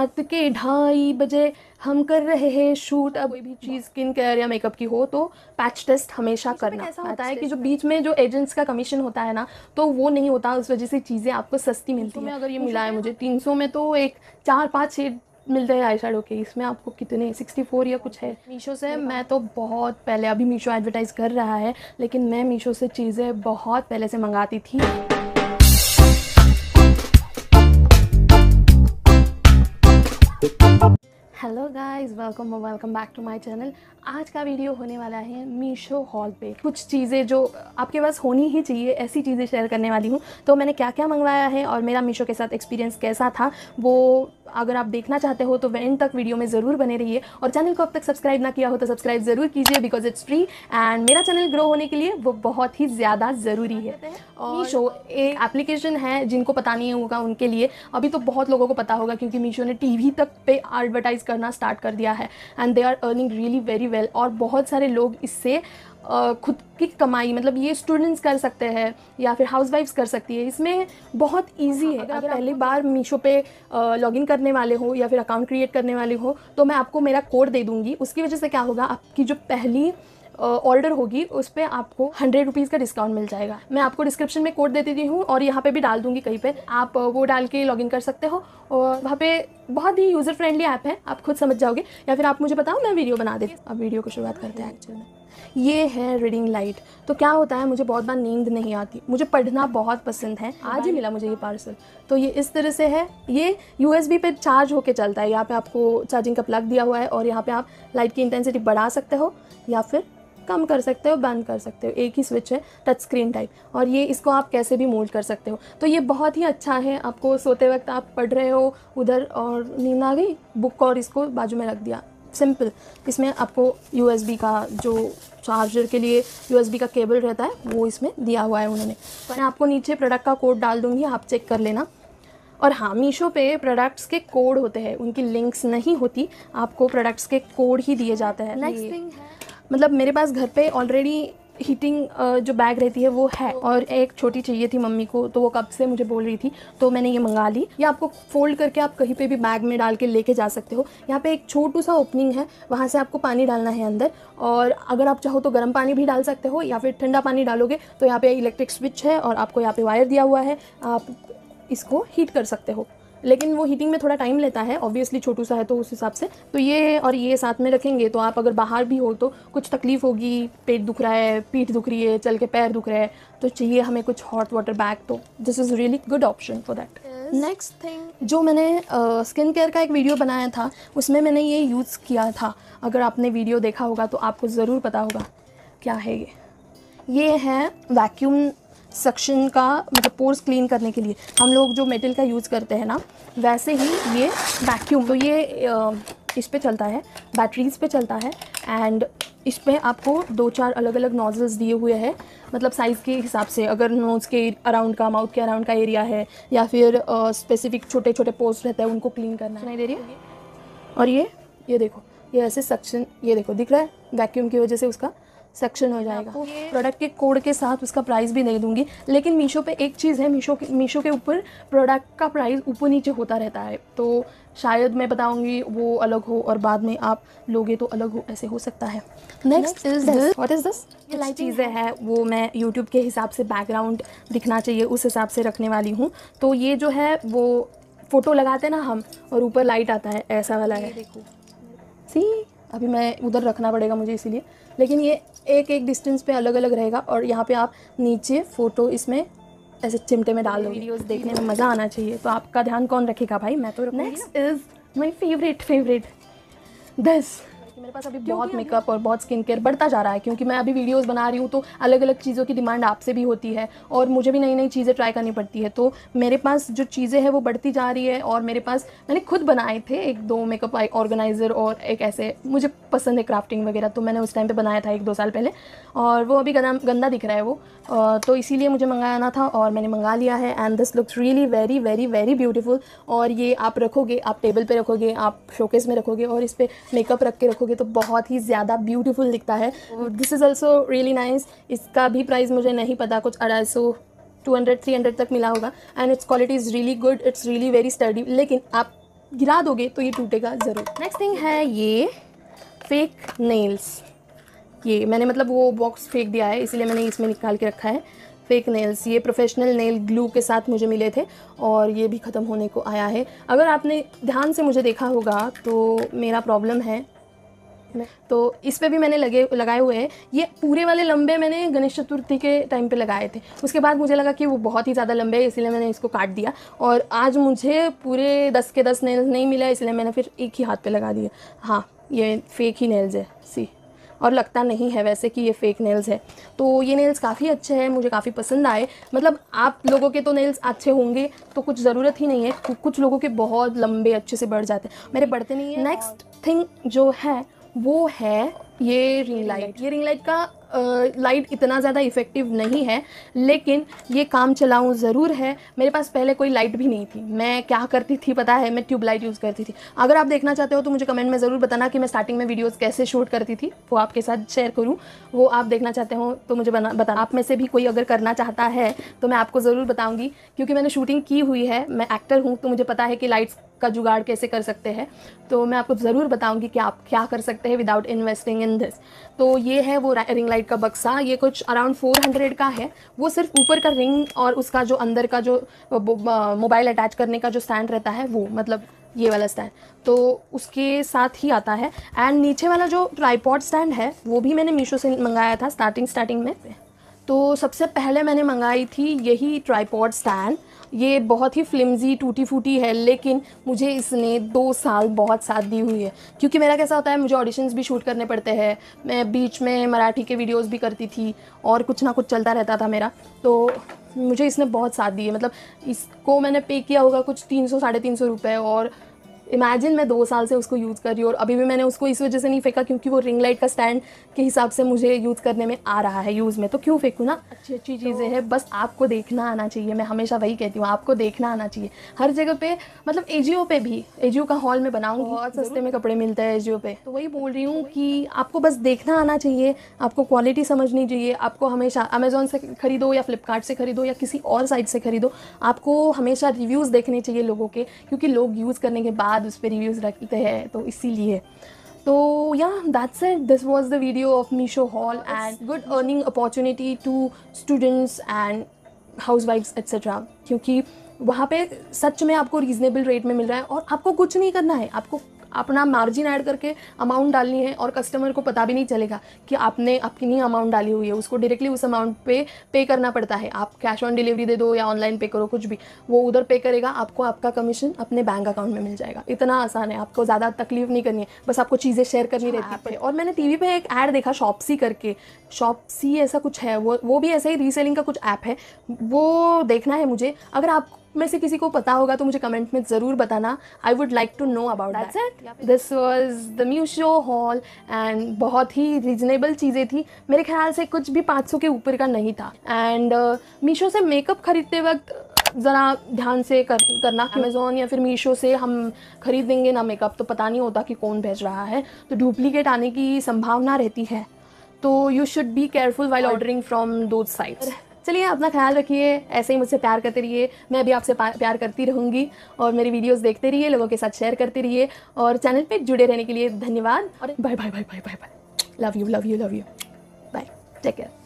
रात के ढाई बजे हम कर रहे हैं शूट। अब कोई भी चीज़ स्किन केयर या मेकअप की हो तो पैच टेस्ट हमेशा करना ऐसा होता है कि जो बीच में जो एजेंट्स का कमीशन होता है ना तो वो नहीं होता उस वजह से चीज़ें आपको सस्ती मिलती हैं। अगर ये मिला है मुझे तीन सौ में तो एक चार पाँच शेड मिलते हैं आई शेडो के इसमें आपको कितने सिक्सटी फोर या कुछ है। मीशो से मैं तो बहुत पहले अभी मीशो एडवर्टाइज़ कर रहा है लेकिन मैं मीशो से चीज़ें बहुत पहले से मंगाती थी। Hello guys welcome welcome back to my channel आज का वीडियो होने वाला है मीशो हॉल पे। कुछ चीज़ें जो आपके पास होनी ही चाहिए, ऐसी चीज़ें शेयर करने वाली हूँ। तो मैंने क्या क्या मंगवाया है और मेरा मीशो के साथ एक्सपीरियंस कैसा था, वो अगर आप देखना चाहते हो तो एंड तक वीडियो में ज़रूर बने रहिए और चैनल को अब तक सब्सक्राइब ना किया हो तो सब्सक्राइब ज़रूर कीजिए बिकॉज़ इट्स फ्री एंड मेरा चैनल ग्रो होने के लिए वो बहुत ही ज़्यादा ज़रूरी है। मीशो एक एप्लीकेशन है जिनको पता नहीं होगा उनके लिए। अभी तो बहुत लोगों को पता होगा क्योंकि मीशो ने टीवी तक पे एडवर्टाइज करना स्टार्ट कर दिया है and they are earning really very well और बहुत सारे लोग इससे खुद की कमाई मतलब ये स्टूडेंट्स कर सकते हैं या फिर हाउस कर सकती है इसमें बहुत इजी है अगर पहली बार मीशो पे लॉगिन करने वाले हो या फिर अकाउंट क्रिएट करने वाले हो तो मैं आपको मेरा कोड दे दूँगी। उसकी वजह से क्या होगा आपकी जो पहली ऑर्डर होगी उस पर आपको हंड्रेड रुपीज़ का डिस्काउंट मिल जाएगा। मैं आपको डिस्क्रिप्शन में कोड दे देती हूँ और यहाँ पे भी डाल दूँगी कहीं पे। आप वो डाल के लॉगिन कर सकते हो और वहाँ पे बहुत ही यूज़र फ्रेंडली ऐप है आप खुद समझ जाओगे। या फिर आप मुझे बताओ मैं वीडियो बना देती अब वीडियो को शुरुआत करते हैं एक्चुअल में। ये है रीडिंग लाइट तो क्या होता है, मुझे बहुत बार नींद नहीं आती. मुझे पढ़ना बहुत पसंद है. आज ही मिला मुझे ये पार्सल तो ये इस तरह से है. ये यू एस बी पे चार्ज होके चलता है. यहाँ पे आपको चार्जिंग का प्लग दिया हुआ है और यहाँ पे आप लाइट की इंटेंसिटी बढ़ा सकते हो या फिर कम कर सकते हो, बंद कर सकते हो. एक ही स्विच है टच स्क्रीन टाइप और ये इसको आप कैसे भी मोल्ड कर सकते हो. तो ये बहुत ही अच्छा है. आपको सोते वक्त आप पढ़ रहे हो उधर और नींद आ गई बुक और इसको बाजू में रख दिया. सिंपल इसमें आपको यूएसबी का जो चार्जर के लिए यूएसबी का केबल रहता है वो इसमें दिया हुआ है उन्होंने। मैं आपको नीचे प्रोडक्ट का कोड डाल दूँगी आप चेक कर लेना। और हाँ मीशो पे प्रोडक्ट्स के कोड होते हैं उनकी लिंक्स नहीं होती आपको प्रोडक्ट्स के कोड ही दिए जाते हैं। नेक्स्ट थिंग है। मतलब मेरे पास घर पे ऑलरेडी हीटिंग जो बैग रहती है वो है। और एक छोटी चाहिए थी मम्मी को तो वो कब से मुझे बोल रही थी तो मैंने ये मंगा ली। ये आपको फोल्ड करके आप कहीं पे भी बैग में डाल के लेके जा सकते हो। यहाँ पे एक छोटू सा ओपनिंग है, वहाँ से आपको पानी डालना है अंदर। और अगर आप चाहो तो गर्म पानी भी डाल सकते हो, या फिर ठंडा पानी डालोगे तो यहाँ पे इलेक्ट्रिक स्विच है और आपको यहाँ पे वायर दिया हुआ है। आप इसको हीट कर सकते हो। लेकिन वो हीटिंग में थोड़ा टाइम लेता है ऑब्वियसली छोटू सा है तो उस हिसाब से। तो ये और ये साथ में रखेंगे तो आप अगर बाहर भी हो तो कुछ तकलीफ़ होगी पेट दुख रहा है पीठ दुख रही है चल के पैर दुख रहा है तो चाहिए हमें कुछ हॉट वाटर बैग तो this is really good option for that next thing जो मैंने स्किन uh, केयर का एक वीडियो बनाया था उसमें मैंने ये यूज़ किया था। अगर आपने वीडियो देखा होगा तो आपको ज़रूर पता होगा क्या है ये। ये है वैक्यूम सक्शन का मतलब पोर्स क्लीन करने के लिए हम लोग जो मेटल का यूज़ करते हैं ना वैसे ही ये वैक्यूम तो ये इस पर चलता है बैटरीज पे चलता है एंड इस पर आपको दो चार अलग अलग नोज़ल्स दिए हुए हैं मतलब साइज़ के हिसाब से अगर नोज़ के अराउंड का माउथ के अराउंड का एरिया है या फिर स्पेसिफिक छोटे छोटे पोस्ट रहते हैं उनको क्लीन करना नहीं दे रही है? और ये ये देखो ये ऐसे सक्शन ये देखो दिख रहा है वैक्यूम की वजह से उसका सेक्शन हो जाएगा। प्रोडक्ट के कोड के साथ उसका प्राइस भी नहीं दूँगी। लेकिन मीशो पे एक चीज़ है मीशो के मीशो के ऊपर प्रोडक्ट का प्राइस ऊपर नीचे होता रहता है। तो शायद मैं बताऊँगी वो अलग हो और बाद में आप लोगे तो अलग हो ऐसे हो सकता है। Next is this what is this ये लाइट चीज़ें हैं वो मैं यूट्यूब के हिसाब से बैकग्राउंड दिखना चाहिए उस हिसाब से रखने वाली हूँ। तो ये जो है वो फ़ोटो लगाते ना हम और ऊपर लाइट आता है ऐसा वाला है। देखो। सी अभी मैं उधर रखना पड़ेगा मुझे इसीलिए। लेकिन ये एक एक डिस्टेंस पे अलग अलग रहेगा और यहाँ पे आप नीचे फ़ोटो इसमें ऐसे चिमटे में डाल दो वीडियोस देखने में मज़ा आना चाहिए। तो आपका ध्यान कौन रखेगा भाई? मैं तो next is my favourite favourite दस मेरे पास अभी बहुत मेकअप और बहुत स्किन केयर बढ़ता जा रहा है क्योंकि मैं अभी वीडियोस बना रही हूँ तो अलग अलग चीज़ों की डिमांड आपसे भी होती है और मुझे भी नई नई चीज़ें ट्राई करनी पड़ती है। तो मेरे पास जो चीज़ें हैं वो बढ़ती जा रही है और मेरे पास मैंने खुद बनाए थे एक दो मेकअप ऑर्गेनाइज़र और एक ऐसे मुझे पसंद है क्राफ्टिंग वगैरह तो मैंने उस टाइम पर बनाया था एक दो साल पहले और वो अभी गंदा गंदा दिख रहा है वो। तो इसीलिए मुझे मंगाना था और मैंने मंगा लिया है and this looks really very very very beautiful और ये आप रखोगे आप टेबल पर रखोगे आप शोकेस में रखोगे और इस पर मेकअप रख के रखोगे तो बहुत ही ज़्यादा ब्यूटीफुल दिखता है। This is also really nice इसका भी प्राइस मुझे नहीं पता, कुछ अढ़ाई सौ टू हंड्रेड थ्री हंड्रेड तक मिला होगा। And its quality is really good it's really very sturdy लेकिन आप गिरा दोगे तो ये टूटेगा ज़रूर। नेक्स्ट थिंग है ये फेक नेल्स ये मैंने मतलब वो बॉक्स फेंक दिया है, इसीलिए मैंने इसमें निकाल के रखा है। फेक नेल्स ये प्रोफेशनल नेल ग्लू के साथ मुझे मिले थे और ये भी ख़त्म होने को आया है। अगर आपने ध्यान से मुझे देखा होगा तो मेरा प्रॉब्लम है तो इस पर भी मैंने लगे लगाए हुए हैं। ये पूरे वाले लंबे मैंने गणेश चतुर्थी के टाइम पे लगाए थे। उसके बाद मुझे लगा कि वो बहुत ही ज़्यादा लंबे है इसीलिए मैंने इसको काट दिया। और आज मुझे पूरे दस के दस नेल्स नहीं मिला इसलिए मैंने फिर एक ही हाथ पे लगा दिया। हाँ ये फेक ही नेल्स है सी। और लगता नहीं है वैसे कि ये फेक नेल्स है। तो ये नेल्स काफ़ी अच्छे हैं मुझे काफ़ी पसंद आए। मतलब आप लोगों के तो नेल्स अच्छे होंगे तो कुछ ज़रूरत ही नहीं है। कुछ लोगों के बहुत लंबे अच्छे से बढ़ जाते हैं। मेरे बढ़ते नहीं है। नेक्स्ट थिंग जो है वो है ये रिंग लाइट ये रिंग लाइट का लाइट इतना ज़्यादा इफ़ेक्टिव नहीं है लेकिन ये काम चलाऊँ ज़रूर है। मेरे पास पहले कोई लाइट भी नहीं थी। मैं क्या करती थी पता है? मैं ट्यूब लाइट यूज़ करती थी। अगर आप देखना चाहते हो तो मुझे कमेंट में ज़रूर बताना कि मैं स्टार्टिंग में वीडियोज़ कैसे शूट करती थी। वो आपके साथ शेयर करूँ। वो आप देखना चाहते हो तो मुझे बना बताना आप में से भी कोई अगर करना चाहता है तो मैं आपको ज़रूर बताऊँगी। क्योंकि मैंने शूटिंग की हुई है। मैं एक्टर हूँ तो मुझे पता है कि लाइट्स का जुगाड़ कैसे कर सकते हैं तो मैं आपको ज़रूर बताऊँगी कि आप क्या कर सकते हैं विदाउट इन्वेस्टिंग इन दिस तो ये है वो रिंग लाइट का बक्सा, ये कुछ अराउंड फोर हंड्रेड का है। वो सिर्फ़ ऊपर का रिंग और उसका जो अंदर का जो मोबाइल अटैच करने का जो स्टैंड रहता है, वो मतलब ये वाला स्टैंड तो उसके साथ ही आता है। एंड नीचे वाला जो ट्राईपॉड स्टैंड है, वो भी मैंने मीशो से मंगाया था स्टार्टिंग स्टार्टिंग में। तो सबसे पहले मैंने मंगाई थी यही ट्राईपॉड स्टैंड ये बहुत ही फ्लिमजी टूटी फूटी है, लेकिन मुझे इसने दो साल बहुत साथ दी हुई है। क्योंकि मेरा कैसा होता है, मुझे ऑडिशंस भी शूट करने पड़ते हैं। मैं बीच में मराठी के वीडियोस भी करती थी और कुछ ना कुछ चलता रहता था मेरा। तो मुझे इसने बहुत साथ दी है। मतलब इसको मैंने पे किया होगा कुछ तीन सौ, साढ़े तीन सौ रुपये और इमेजिन मैं दो साल से उसको यूज़ कर रही हूँ और अभी भी मैंने उसको इस वजह से नहीं फेंका क्योंकि वो रिंग लाइट का स्टैंड के हिसाब से मुझे यूज़ करने में आ रहा है यूज़ में। तो क्यों फेंकूँ ना? अच्छी अच्छी चीज़ें हैं। बस आपको देखना आना चाहिए। मैं हमेशा वही कहती हूँ आपको देखना आना चाहिए। हर जगह पे मतलब एजियो पे भी एजियो का हॉल में बनाऊँगी बहुत सस्ते में कपड़े मिलते हैं एजियो पे। तो वही बोल रही हूँ कि आपको बस देखना आना चाहिए आपको क्वालिटी समझनी चाहिए आपको हमेशा अमेज़ोन से खरीदो या फ्लिपकार्ट से खरीदो या किसी और साइट से खरीदो आपको हमेशा रिव्यूज़ देखने चाहिए लोगों के क्योंकि लोग यूज़ करने के बाद उस पर रिव्यूज़ रखते हैं तो इसीलिए। तो yeah that's it this was the video of Meesho haul and good earning opportunity to students and house wives etcetera क्योंकि वहाँ पे सच में आपको रीज़नेबल रेट में मिल रहा है और आपको कुछ नहीं करना है। आपको अपना मार्जिन ऐड करके अमाउंट डालनी है और कस्टमर को पता भी नहीं चलेगा कि आपने आपकी नहीं अमाउंट डाली हुई है। उसको डायरेक्टली उस अमाउंट पे पे करना पड़ता है। आप कैश ऑन डिलीवरी दे दो या ऑनलाइन पे करो कुछ भी वो उधर पे करेगा आपको आपका कमीशन अपने बैंक अकाउंट में मिल जाएगा। इतना आसान है आपको ज़्यादा तकलीफ़ नहीं करनी है बस आपको चीज़ें शेयर करनी रहती है। और मैंने टी वी एक ऐड देखा शॉपसी करके। शॉपसी ऐसा कुछ है वो वो भी ऐसा ही रीसेलिंग का कुछ ऐप है। वो देखना है मुझे। अगर आप में से किसी को पता होगा तो मुझे कमेंट में ज़रूर बताना। I would like to know about that's it this was the Meesho haul and बहुत ही रीजनेबल चीज़ें थी। मेरे ख्याल से कुछ भी पाँच सौ के ऊपर का नहीं था। एंड मीशो uh, से मेकअप खरीदते वक्त ज़रा ध्यान से कर करना। अमेज़ोन या फिर मीशो से हम खरीदेंगे ना मेकअप तो पता नहीं होता कि कौन भेज रहा है। तो डुप्लीकेट आने की संभावना रहती है। तो you should be careful while ordering from दो साइड्स चलिए अपना ख्याल रखिए, ऐसे ही मुझसे प्यार करते रहिए। मैं भी आपसे प्यार करती रहूँगी और मेरी वीडियोस देखते रहिए, लोगों के साथ शेयर करते रहिए और चैनल पे जुड़े रहने के लिए धन्यवाद और bye bye bye bye bye bye love you love you love you bye take care